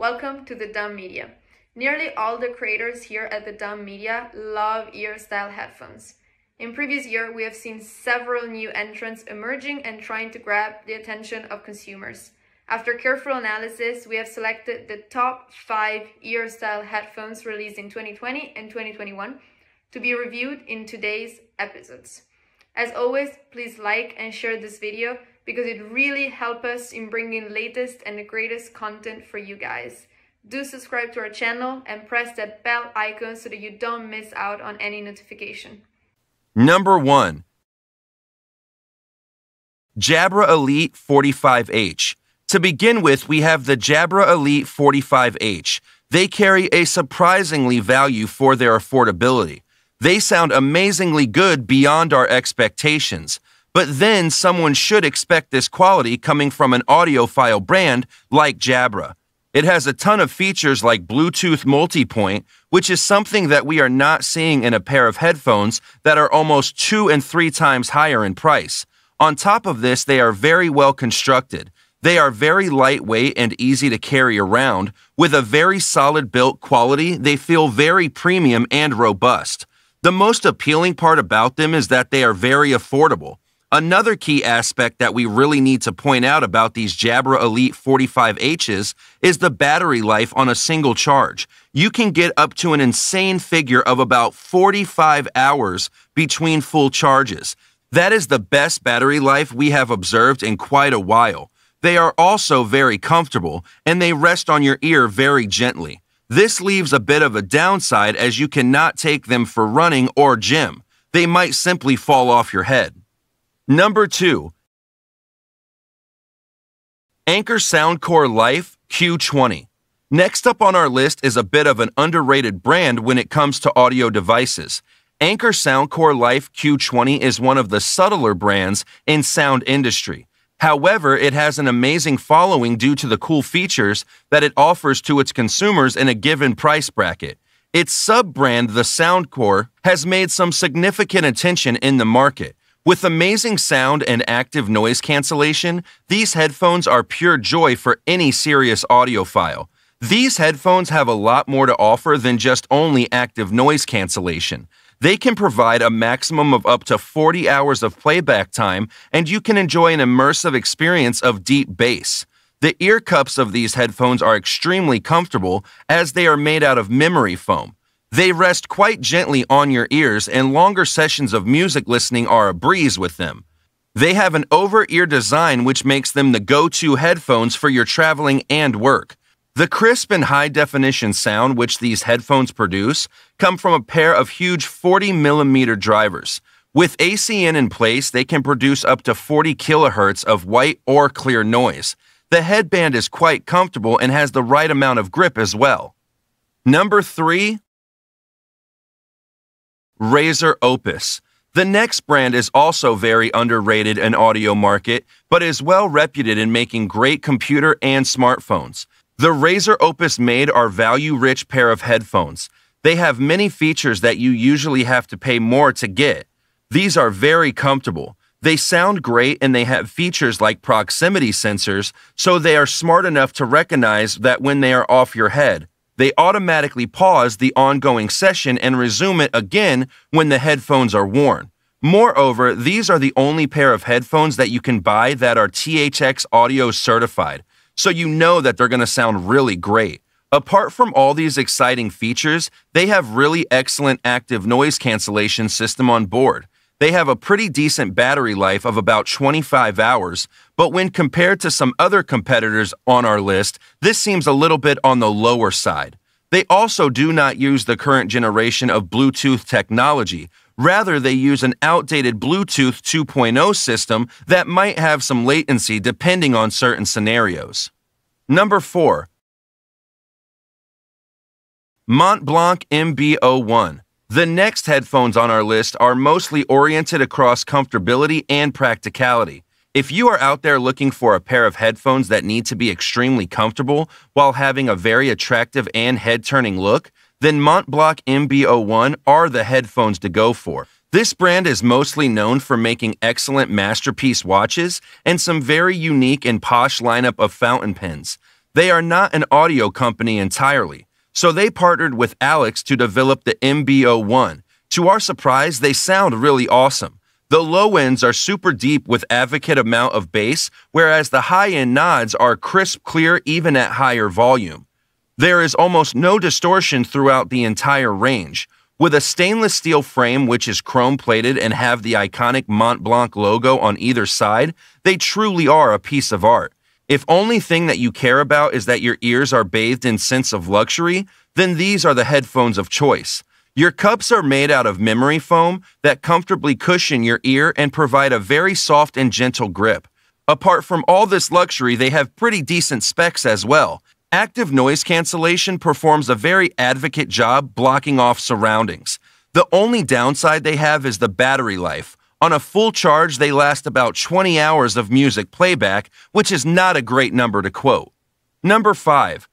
Welcome to the Dumb Media. Nearly all the creators here at the Dumb Media love ear style headphones. In previous year, we have seen several new entrants emerging and trying to grab the attention of consumers. After careful analysis, we have selected the top 5 ear style headphones released in 2020 and 2021 to be reviewed in today's episodes. As always, please like and share this video because it really helps us in bringing latest and the greatest content for you guys. Do subscribe to our channel and press that bell icon so that you don't miss out on any notification. Number 1 Jabra Elite 45H. To begin with, we have the Jabra Elite 45H. They carry a surprisingly value for their affordability. They sound amazingly good beyond our expectations. But then someone should expect this quality coming from an audiophile brand like Jabra. It has a ton of features like Bluetooth multipoint, which is something that we are not seeing in a pair of headphones that are almost two and three times higher in price. On top of this, they are very well constructed. They are very lightweight and easy to carry around. With a very solid built quality, they feel very premium and robust. The most appealing part about them is that they are very affordable. Another key aspect that we really need to point out about these Jabra Elite 45Hs is the battery life on a single charge. You can get up to an insane figure of about 45 hours between full charges. That is the best battery life we have observed in quite a while. They are also very comfortable and they rest on your ear very gently. This leaves a bit of a downside as you cannot take them for running or gym. They might simply fall off your head. Number 2. Anker Soundcore Life Q20. Next up on our list is a bit of an underrated brand when it comes to audio devices. Anker Soundcore Life Q20 is one of the subtler brands in sound industry. However, it has an amazing following due to the cool features that it offers to its consumers in a given price bracket. Its sub-brand, the Soundcore, has made some significant attention in the market. With amazing sound and active noise cancellation, these headphones are pure joy for any serious audiophile. These headphones have a lot more to offer than just only active noise cancellation. They can provide a maximum of up to 40 hours of playback time, and you can enjoy an immersive experience of deep bass. The ear cups of these headphones are extremely comfortable as they are made out of memory foam. They rest quite gently on your ears, and longer sessions of music listening are a breeze with them. They have an over ear design which makes them the go to headphones for your traveling and work. The crisp and high definition sound which these headphones produce come from a pair of huge 40 millimeter drivers. With ACN in place, they can produce up to 40 kilohertz of white or clear noise. The headband is quite comfortable and has the right amount of grip as well. Number 3 Razer Opus. The next brand is also very underrated in audio market, but is well reputed in making great computer and smartphones. The Razer Opus Made are value-rich pair of headphones. They have many features that you usually have to pay more to get. These are very comfortable. They sound great and they have features like proximity sensors, so they are smart enough to recognize that when they are off your head they automatically pause the ongoing session and resume it again when the headphones are worn. Moreover, these are the only pair of headphones that you can buy that are THX audio certified, so you know that they're going to sound really great. Apart from all these exciting features, they have really excellent active noise cancellation system on board. They have a pretty decent battery life of about 25 hours, but when compared to some other competitors on our list, this seems a little bit on the lower side. They also do not use the current generation of Bluetooth technology. Rather, they use an outdated Bluetooth 2.0 system that might have some latency depending on certain scenarios. Number 4. Montblanc MB01 the next headphones on our list are mostly oriented across comfortability and practicality. If you are out there looking for a pair of headphones that need to be extremely comfortable while having a very attractive and head turning look, then Montblanc MB01 are the headphones to go for. This brand is mostly known for making excellent masterpiece watches and some very unique and posh lineup of fountain pens. They are not an audio company entirely, so they partnered with Alex to develop the MB01. To our surprise, they sound really awesome. The low ends are super deep with advocate amount of bass, whereas the high end nods are crisp clear even at higher volume. There is almost no distortion throughout the entire range. With a stainless steel frame which is chrome plated and have the iconic Mont Blanc logo on either side, they truly are a piece of art. If only thing that you care about is that your ears are bathed in sense of luxury, then these are the headphones of choice. Your cups are made out of memory foam that comfortably cushion your ear and provide a very soft and gentle grip. Apart from all this luxury, they have pretty decent specs as well. Active noise cancellation performs a very advocate job blocking off surroundings. The only downside they have is the battery life. On a full charge, they last about 20 hours of music playback, which is not a great number to quote. Number 5.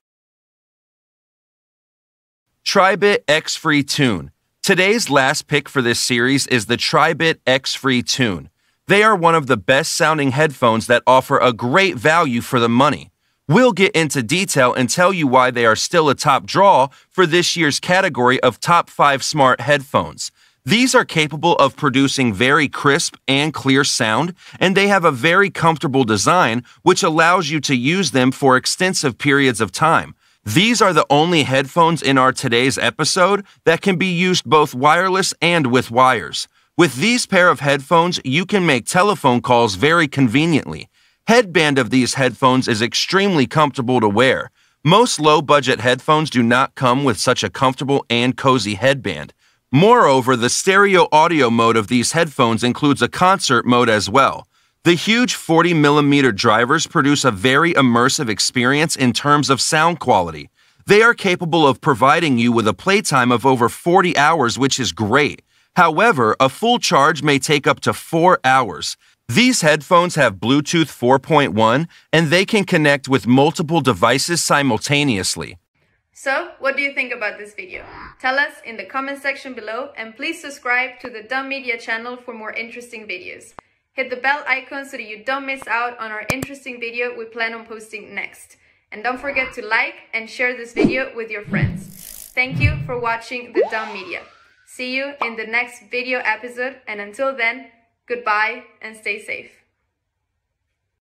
Tribit X Free Tune. Today's last pick for this series is the Tribit X Free Tune. They are one of the best sounding headphones that offer a great value for the money. We'll get into detail and tell you why they are still a top draw for this year's category of top 5 smart headphones. These are capable of producing very crisp and clear sound, and they have a very comfortable design which allows you to use them for extensive periods of time. These are the only headphones in our today's episode that can be used both wireless and with wires. With these pair of headphones, you can make telephone calls very conveniently. Headband of these headphones is extremely comfortable to wear. Most low budget headphones do not come with such a comfortable and cozy headband. Moreover, the stereo audio mode of these headphones includes a concert mode as well. The huge 40mm drivers produce a very immersive experience in terms of sound quality. They are capable of providing you with a playtime of over 40 hours, which is great. However, a full charge may take up to 4 hours. These headphones have Bluetooth 4.1 and they can connect with multiple devices simultaneously. So, what do you think about this video? Tell us in the comment section below and please subscribe to the Dumb Media channel for more interesting videos. Hit the bell icon so that you don't miss out on our interesting video we plan on posting next. And don't forget to like and share this video with your friends. Thank you for watching the Dumb Media. See you in the next video episode and until then, goodbye and stay safe.